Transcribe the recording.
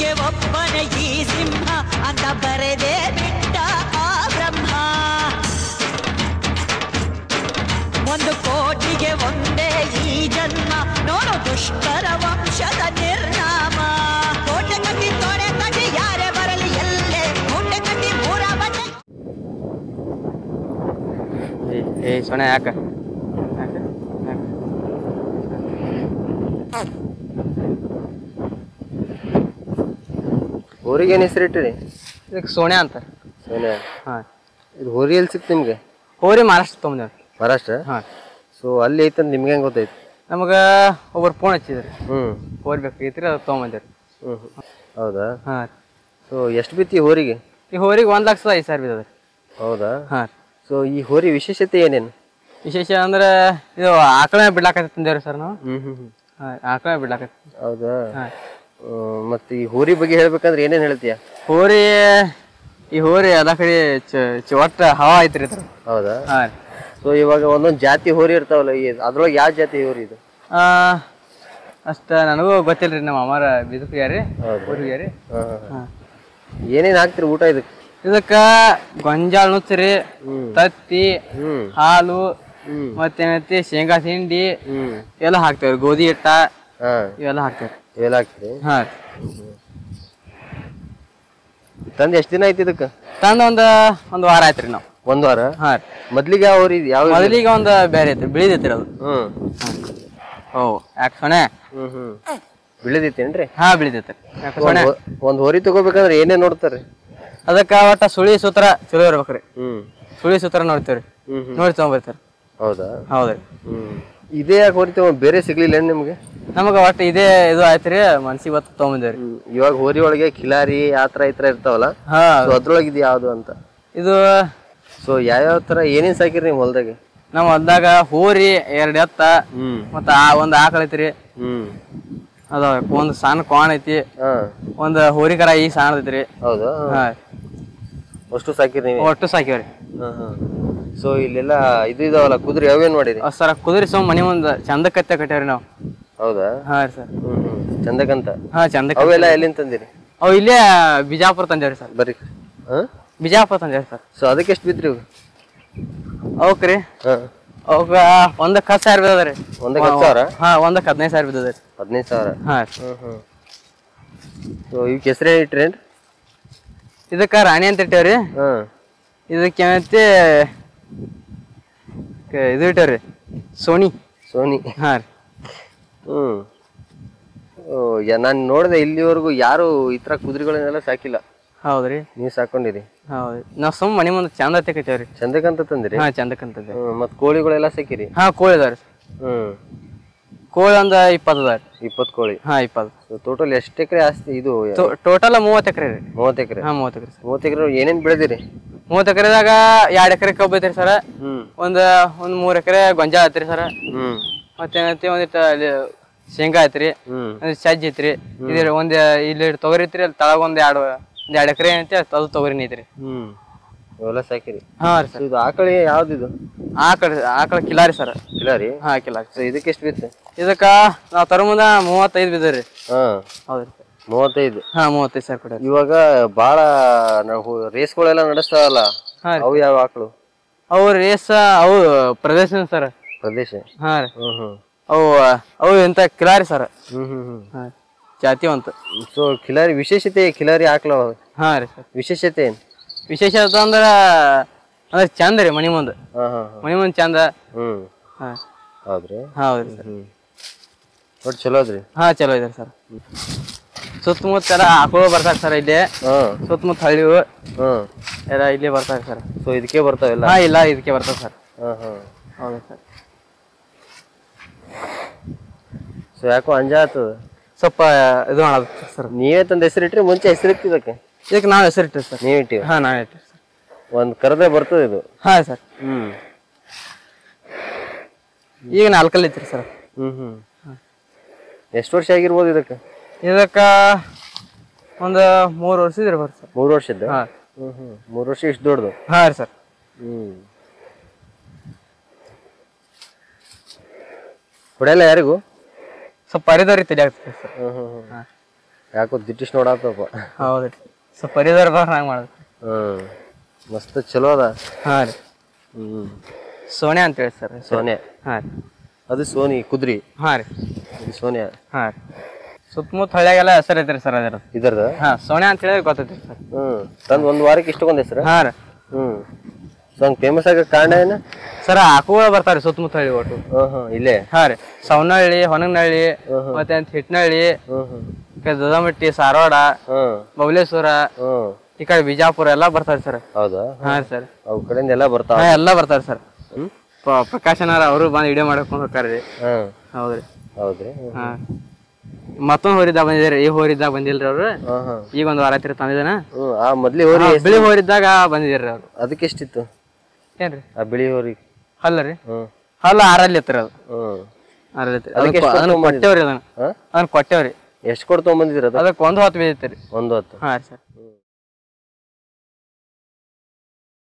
ಕೋಟಿಗೆ ಒಬ್ಬನೇ ಈ ಸಿಂಹ ಅಂತ ಬರೆದೇ ಬಿಟ್ಟ ಆ ಬ್ರಹ್ಮ ಒಂದು ಕೋಟಿಗೆ ಒಂದೇ ಈ ಜನ್ಮ ನೋಡು ದುಷ್ಟರ ವಂಶದ ನಿರ್ನಾಮ ಕೋಟೆ ಕಟ್ಟಿ ತೊಡೆ ಕಟ್ಟಿ ಯಾರೇ ಬರಲಿ ಎಲ್ಲೇ ಕೋಟೆ ಕಟ್ಟಿ ಮೂರ ಬಟ್ಟೆ ಏ ಏ ಸೊಣೆ ಯಾಕ ಯಾಕ? ಯಾಕ? ಹೋರಿಗೆ ಏನು ಹೆಸರಿಟ್ಟಿರಿ ಇದಕ್ಕೆ ಸೋನೆ ಅಂತ. ಸೋನೆ ಹಾಂ. ಇದು ಹೋರಿ ಎಲ್ಲಿ ಸಿಕ್ತು ನಿಮಗೆ? ಹೋರಿ ಮಹಾರಾಷ್ಟ್ರ ತೊಗೊಂಡೇವ್ರಿ ಮಹಾರಾಷ್ಟ್ರ? ಹಾಂ. ಸೊ ಅಲ್ಲಿ ಐತಂತ ನಿಮ್ಗೆ ಹೆಂಗೆ ಗೊತ್ತಾಯ್ತು? ನಮಗೆ ಒಬ್ಬರು ಫೋನ್ ಹಚ್ಚಿದ್ರಿ. ಹ್ಞೂ ಹೋರಿ ರೀ ಅದು ತೊಗೊಂಬಂದಿರಿ ಹ್ಞೂ ಹೌದಾ? ಹಾಂ. ಸೊ ಎಷ್ಟು ಬಿತ್ತಿ ಹೋರಿಗೆ? ಈ ಹೋರಿಗೆ ಒಂದು ಲಕ್ಷ ಐದು ಸಾವಿರ ಬಿದ್ದದ್ರಿ. ಹೌದಾ? ಹಾಂ. ಸೊ ಈ ಹೋರಿ ವಿಶೇಷತೆ ಏನೇನು? ವಿಶೇಷ ಅಂದ್ರೆ ಇದು ಆಕಳ ಬಿಡ್ಲಾಕತ್ತಿ ತಂದೇವ್ರಿ ಸರ್ ನಾವು. ಹ್ಞೂ ಹ್ಞೂ ಹಾಂ ಆಕಳ ಬಿಡ್ಲಾಕತ್ತಿ. ಹೌದಾ? ಹಾಂ. ಮತ್ತು ಈ ಹೋರಿ ಬಗ್ಗೆ ಹೇಳ್ಬೇಕಂದ್ರೆ ಏನೇನ್ ಹೇಳ್ತೀಯ? ಹೋರಿ ಈ ಹೋರಿ ಅದ ಕಡೆ ಒಟ್ಟ ಹವಾ ಐತ್ರಿ ಇದ್ರ ಹೌದಾ? ಸೊ ಇವಾಗ ಒಂದೊಂದು ಜಾತಿ ಹೋರಿ ಇರ್ತಾವಲ್ಲ ಈ ಅದ್ರೊಳಗೆ ಯಾವ ಜಾತಿ ಹೋರಿ ಇದು? ಅಷ್ಟ ನನಗೂ ಗೊತ್ತಿಲ್ರಿ ನಮ್ಮ ಅಮ್ಮಾರ ಬಿದುಕ್ರಿಯಾರಿ ಹೌದು. ಏನೇನ್ ಹಾಕ್ತೀರಿ ಊಟ ಇದಕ್ಕೆ ಇದಕ್ಕ ಗೊಂಜಾಳ ನುಚ್ಚರಿ. ತತ್ತಿ ಹಾಲು ಮತ್ತೇನೈತಿ ಶೇಂಗಾ ತಿಂಡಿ ಎಲ್ಲ ಹಾಕ್ತೇವ್ರಿ. ಗೋಧಿ ಹಿಟ್ಟ ಇವೆಲ್ಲ ಹಾಕ್ತೇವ್ರಿ. ಇವೆಲ್ಲ ಹಾ. ತಂದು ಎಷ್ಟು ದಿನ ಐತಿ ಇದಕ್ಕ? ತಂದ ಒಂದ್ ಒಂದ್ ವಾರ ಆಯ್ತ್ರಿ ನಾವ್. ಒಂದ್ ವಾರ? ಹಾ. ಮೊದ್ಲಿಗೆ ಯಾವ ಯಾವ ಮೊದಲಿಗೆ ಒಂದ್ ಬೇರೆ ಐತ್ರಿ ಬಿಳಿದೈತ್ರಿ ಅದು. ಹ್ಮ್. ಓ ಯಾಕೆ ಸೊಣೆ? ಹ್ಮ್ ಹ್ಞೂ ಬಿಳಿದೈತೇನ್ರಿ ಹಾ ಬಿಳಿದೈತ್ರಿ ಯಾಕೆ ಸೊಣೆ? ಒಂದು ಹೋರಿ ತಗೋಬೇಕಂದ್ರೆ ಏನೇ ನೋಡ್ತಾರೆ ಅದಕ್ಕ ಒಟ್ಟ ಸುಳಿ ಸೂತ್ರ ಚಲೋ ಇರ್ಬೇಕ್ರಿ. ಹ್ಮ್. ಸುಳಿ ಸೂತ್ರ ನೋಡ್ತೇವ್ರಿ. ಹ್ಮ್ ನೋಡಿ ತಗೊಂಬರ್ತಾರ ಹೌದಾ? ಹೌದ್ರಿ. ಹ್ಮ್. ಇದೇ ಯಾಕೆ ಹೋರಿ ಬೇರೆ ಸಿಗ್ಲಿಲ್ಲ ಏನ್ ನಿಮ್ಗೆ? ನಮಗ ಒಟ್ಟು ಇದೇ ಇದು ಆಯ್ತ್ರಿ ಮನ್ಸಿಗೆ ಇವತ್ತು ತೊಗೊಂಬಂದೇವ್ರಿ. ಇವಾಗ ಹೋರಿ ಒಳಗೆ ಕಿಲಾರಿ ಆ ಥರ ಈ ಥರ ಇರ್ತಾವಲ್ಲ? ಹಾ. ಸೊ ಅದ್ರೊಳಗೆ ಇದು ಯಾವುದು ಅಂತ? ಇದು ಸೊ ಯಾವ್ಯಾವ ಥರ ಏನೇನು ಸಾಕಿರಿ ನೀವು ಹೊಲ್ದಾಗೆ? ನಮ್ಮ ಹೊಲ್ದಾಗ ಹೋರಿ ಎರಡ್ ಎತ್ತ ಹ್ಞೂ ಮತ್ತ ಆ ಒಂದ್ ಆಕಳ ಐತ್ರಿ. ಹ್ಞೂ ಅದ ಒಂದ್ ಸಣ್ಣ ಕೋಣ ಐತಿ ಹಾಂ. ಒಂದ್ ಹೋರಿ ಕರ ಈ ಸಣ್ಣ ಐತ್ರಿ. ಹೌದು? ಹಾ. ಅಷ್ಟು ಸಾಕಿರಿ ನೀವು? ಒಟ್ಟು ಸಾಕಿವ್ರಿ. ಹಾಂ ಹಾಂ. ಸೊ ಇಲ್ಲೆಲ್ಲ ಇದು ಇದಾವಲ್ಲ ಕುದುರೆ ಯಾವೇನು ಮಾಡಿರಿ? ಸರ ಕುದುರೆ ಸೊ ಮನೆ ಮುಂದ ಚಂದ ಕತ್ತೆ ಕಟ್ಯಾವ್ರಿ ನಾವು. ಹೌದಾ? ಹಾ ರೀ ಸರ್. ಚಂದಕಂತ ಹ್ಞೂ ಚಂದಕ್ಕಂತ? ಹಾ ಚಂದ ಅವೆಲ್ಲ ಎಲ್ಲಿಂದ ತಂದಿರಿ? ಅವು ಇಲ್ಲೇ ಬಿಜಾಪುರ ತಂದೇವ್ರಿ ಸರ್. ಬರ್ರಿ ಹಾಂ? ಬಿಜಾಪುರ ತಂದೇವ್ರಿ ಸರ್. ಸೊ ಅದಕ್ಕೆ ಎಷ್ಟು ಬಿದ್ರಿ ಇವು? ಅವಕ್ರಿ ಹಾಂ. ಅವಕ್ಕ ಒಂದಕ್ಕೆ ಹತ್ತು ಸಾವಿರ ಬಿದ್ದದ್ರಿ ಒಂದಕ್ಕೆ ಹತ್ತು ಸಾವಿರ? ಹಾ ಒಂದಕ್ಕೆ ಹದಿನೈದು ಸಾವಿರ ಬಿದ್ದದ್ರಿ ಹದಿನೈದು ಸಾವಿರ? ಹಾ ಹ್ಞೂ ಹ್ಞೂ ಸೊ ಇವಕ್ಕೆ ಹೆಸರೇ ಇಟ್ರೇನು? ಇದಕ್ಕ ರಾಣಿ ಅಂತ ಇಟ್ಟೇವ್ರಿ ಹಾಂ. ಇದಕ್ಕೆ ಏನೈತಿ ಇದು ಇಟ್ಟವ್ರಿ ಸೋನಿ. ಸೋನಿ. ಹಾ ರೀ. ಹ್ಞೂ ನಾನು ನೋಡಿದೆ ಇಲ್ಲಿವರೆಗೂ ಯಾರು ಈ ತರ ಕುದುರೆಗಳನ್ನೆಲ್ಲ ಸಾಕಿಲ್ಲ. ಹೌದ್ರಿ. ನೀವು ಸಾಕೊಂಡಿರಿ. ಹೌದು. ನಾವ್ ಸುಮ್ ಮನೆ ಮುಂದೆ ಚಂದ ತೆಗಿತೇವ್ರಿ ಚಂದಕ್ಕಂತ ತಂದಿರಿ? ಹಾ ಚಂದಕ್ಕಂತದ್ರಿ ಮತ್ತು ಕೋಳಿಗಳೆಲ್ಲ ಸಾಕಿರಿ? ಹಾ ಕೋಳಿ ಅದಾವ್ರಿ. ಹ್ಮ್. ಕೋಳಿ ಒಂದ ಇಪ್ಪತ್ತು ಅದಾವ್ರಿ. ಇಪ್ಪತ್ತು ಕೋಳಿ? ಹಾ ಇಪ್ಪತ್ತು. ಟೋಟಲ್ ಎಷ್ಟು ಎಕರೆ ಆಸ್ತಿ ಇದು? ಟೋಟಲ್ ಮೂವತ್ತು ಎಕರೆ ರೀ. ಮೂವತ್ತು ಎಕರೆ? ಹಾ ಮೂವತ್ತು ಎಕರೆ ಮೂವತ್ತು ಎಕರೆ ಏನೇನು ಬೆಳೆದಿರಿ? ಮೂವತ್ತು ಎಕರೆದಾಗ ಎರಡ್ ಎಕರೆ ಕಬ್ಬು ಐತ್ರಿ ಸರ. ಒಂದು ಒಂದ್ ಒಂದ್ ಮೂರ್ ಎಕರೆ ಗೊಂಜಾಳ ಐತ್ರಿ ಸರ. ಹ್ಞೂ ಮತ್ತೇನೈತಿ ಒಂದಿಷ್ಟ ಅಲ್ಲಿ ಶೇಂಗಾ ಐತ್ರಿ ಹ್ಮ್. ಸಜ್ಜ ಸಜ್ಜಿ ಐತ್ರಿ. ಇದ್ರ ಒಂದ್ ಇಲ್ಲಿ ತೊಗರಿ ಐತ್ರಿ ಅಲ್ಲಿ ತಳಗ ಒಂದ್ ಎರಡು ಒಂದ್ ಎರಡ್ ಎಕರೆ ಏನೈತಿ ಅದು ತೊಗರಿನ ಐತ್ರಿ. ಹ್ಮ್. ಇವೆಲ್ಲ ಸಾಕಿರಿ ಹಾ ರೀ ಸರ್. ಇದು ಆಕಳಿ ಯಾವ್ದಿದು ಆಕಳ ಆಕಳ ಕಿಲಾರಿ ಸರ್. ಇಲ್ಲ ರೀ ಹಾ ಕಿಲಾರಿ. ಇದಕ್ಕೆ ಎಷ್ಟು ಬಿತ್ತು ಇದಕ್ಕ ನಾವ್ ತರ ಮುಂದ ಮೂವತ್ತೈದು ಬಿದ್ದರಿ ಹಾಂ. ಹೌದ್ರಿ ಸರ್. ಮೂವತ್ತೈದು. ಹಾ ಮೂವತ್ತೈದು ಸಾವಿರ ಕೊಡ್ರಿ ಇವಾಗ ಬಾಳ ನಾವು ರೇಸ್ಗಳೆಲ್ಲ ನಡೆಸ್ತಾವಲ್ಲ ಹಾ ರೀ. ಅವು ಯಾವ ಆಕಳು? ಅವು ರೇಸ್ ಅವು ಪ್ರದೇಶ ಸರ್. ಪ್ರದೇಶ. ಹಾ ರೀ. ಹ್ಞೂ ಹ್ಞೂ ಅವು ಅವು ಎಂತ ಕಿಲಾರಿ ಸರ್. ಹ್ಞೂ ಹ್ಞೂ ಹ್ಞೂ ಹಾ ಜಾತಿವಂತ. ಸೊ ಖಿಲಾರಿ ವಿಶೇಷತೆ ಖಿಲಾರಿ ಆಕಳ ಹಾ ರೀ ಸರ್. ವಿಶೇಷತೆ ಏನು? ವಿಶೇಷ ಅಂದ್ರ ಅಂದ್ರೆ ಚಂದ ರೀ ಮನಿ ಮುಂದ. ಮಣಿ ಹಾಂ ಹಾಂ. ಮನಿ ಮುಂದೆ ಚಂದ. ಹ್ಮ್. ಹಾ. ಹೌದ್ರಿ? ಹೌದ್ರಿ ಸರ್. ಒಟ್ಟು ಚಲೋ ಅದ್ರಿ? ಹಾ ಚಲೋ ಇದೆ ಸರ್. ಸುತ್ತಮುತ್ತ ಎಲ್ಲ ಆಕಳು ಬರ್ತಾರೆ ಸರ್ ಇಲ್ಲಿ. ಹಾಂ. ಸುತ್ತಮುತ್ತ ಹಳ್ಳಿವು ಹಾಂ. ಎಲ್ಲ ಇಲ್ಲಿ ಬರ್ತಾರೆ ಸರ್. ಸೊ ಇದಕ್ಕೆ ಬರ್ತಾವೆಲ್ಲ ಹಾ ಇಲ್ಲ ಇದಕ್ಕೆ ಬರ್ತದೆ ಸರ್. ಹಾಂ ಹಾಂ. ಹೌದು ಸರ್. ಸೊ ಯಾಕೋ ಅಂಜ ಆಗ್ತದ ಸ್ವಲ್ಪ ಇದು ಮಾಡೋದು ಸರ್. ನೀವೇ ತಂದು ಹೆಸರಿಟ್ರಿ ಮುಂಚೆ ಹೆಸರಿಟ್ಟಿದ್ದಕ್ಕೆ ಇದಕ್ಕೆ ಇದಕ್ಕೆ ನಾವು ಹೆಸರಿಟ್ಟಿವಿ ಸರ್? ನೀವು ಇಟ್ಟಿವಿ? ಹಾಂ ನಾವು ಇಟ್ಟಿವಿ ಸರ್. ಒಂದು ಕರೆದೇ ಬರ್ತದೆ ಇದು. ಹಾಂ ಸರ್. ಹ್ಞೂ ಈಗ ನಾಲ್ಕಲ್ಲಿ ಐತ್ರಿ ಸರ್. ಹ್ಞೂ ಹ್ಞೂ ಎಷ್ಟು ವರ್ಷ ಆಗಿರ್ಬೋದು ಇದಕ್ಕೆ? ಇದಕ್ಕೆ ಒಂದು ಮೂರು ವರ್ಷ ಇರ್ಬೋದು ಸರ್. ಮೂರು ವರ್ಷದ್ದು? ಹಾಂ. ಹ್ಞೂ ಹ್ಞೂ ಮೂರು ವರ್ಷ ಇಷ್ಟು ದೊಡ್ಡದು. ಹಾಂ ರೀ ಸರ್. ಹ್ಞೂ ಹೊಡೆಯಲ್ಲ ಯಾರಿಗೂ? ಸ್ವಲ್ಪ ಪರಿದವ್ರಿ ತಲೆ ಆಗ್ತದೆ ಸರ್. ಯಾಕೋ ದಿಟ್ಟಿಸ್ ನೋಡತ್ತಪ್ಪ ಹೌದ್ರಿ ಸ್ವಲ್ಪ ಪರಿದಾರ ಹಂಗೆ ಮಾಡೋದು. ಹ್ಮ್. ಮಸ್ತ್ ಚಲೋ ಅದ. ಹಾ ರೀ. ಹ್ಮ್. ಸೋನೆ ಅಂತೇಳಿ ಸರ್. ಸೋನೆ ಹಾ ರೀ. ಅದು ಸೋನಿ ಕುದ್ರಿ. ಹಾ ರೀ. ಇದು ಸೋನಿಯಾ. ಹಾಂ ರೀ. ಸುತ್ತಮುತ್ತ ಹಳ್ಳಿಯಾಗೆಲ್ಲ ಹೆಸರು ಐತ್ರಿ ಸರ್ ಅದರ ಇದರದ ಹಾ ಸೋನೆ ಅಂತ ಹೇಳಿದ್ರೆ ಗೊತ್ತೈತ್ರಿ ಸರ್. ಹ್ಮ್. ತಂದ್ ಒಂದ್ ವಾರಕ್ಕೆ ಇಷ್ಟೊಂದ್ ಹೆಸರು? ಹಾ ರೀ. ಹ್ಮ್. ಹಂಗ್ ಫೇಮಸ್ ಆಗ ಕಾರಣ ಏನ? ಸರ್ ಆಕುಗಳು ಬರ್ತಾರೆ ಸುತ್ತಮುತ್ತ ಹಳ್ಳಿ ಒಟ್ಟು ಇಲ್ಲೇ? ಹಾ ರೀ. ಸವನಹಳ್ಳಿ ಹೊನಗನಹಳ್ಳಿ ಮತ್ತೆ ಅಂತ ಹಿಟ್ನಹಳ್ಳಿ ದೊಡ್ಡಮಟ್ಟಿ ಸಾರವಾಡ ಮೌಲೇಶ್ವರ ಬಬಲೇಶ್ವರ ಈ ಕಡೆ ಬಿಜಾಪುರ ಎಲ್ಲಾ ಬರ್ತಾರೆ ಸರ್. ಹೌದಾ? ಹಾ ಸರ್. ಅವ್ ಕಡೆಯಿಂದ ಎಲ್ಲಾ ಬರ್ತಾವ? ಎಲ್ಲಾ ಬರ್ತಾರೆ ಸರ್. ಪ್ರಕಾಶನಾರ ಅವರು ಬಂದು ವಿಡಿಯೋ ಮಾಡ್ಕೊಂಡು ಹೋಗ್ತಾರೆ ರೀ ಹೌದ್ರಿ. ಹೌದ್ರಿ? ಹಾ. ಮತ್ತೊಂದ್ ಹೋರಿದ್ದಾಗ ಬಂದಿದ್ರಿ ಈ ಹೋರಿದ್ದಾಗ ಬಂದಿಲ್ರಿ ಅವ್ರು. ಈಗ ಒಂದು ವಾರ ಹತ್ತಿರ ತಂದಿದ್ದಾನ? ಆ ಮೊದ್ಲಿ ಹೋರಿ ಬಿಳಿ ಹೋರಿದ್ದಾಗ ಬಂದಿದ್ರಿ ಅವ್ರು. ಅದಕ್ಕೆ ಎಷ್ಟಿತ್ತು? ಏನ್ರಿ? ಆ ಬಿಳಿ ಹಲ್ಲ ರೀ? ಹ್ಮ್ ಹಲ್ಲ ಆರಲ್ಲಿ ಹತ್ತಿರ ಅದು. ಹ್ಮ್ ಆರಲ್ಲಿ ಅದಕ್ಕೆ ಅದಕ್ಕೆ ಎಷ್ಟು ಅದನ್ನ ಕೊಟ್ಟೇವ್ರಿ ಅದನ್ನ. ಹಾ? ಅದನ್ನ ಕೊಟ್ಟೇವ್ರಿ. ಎಷ್ಟ್ ಕೊಡ್ ಬಂದಿದ್ರಿ ಅದ? ಅದಕ್ಕೆ ಒಂದು ಹೊತ್ತು ಬಿದ್ದೈತೆ ರೀ. ಒಂದು ಹೊತ್ತು. ಹಾಂ ಸರ್.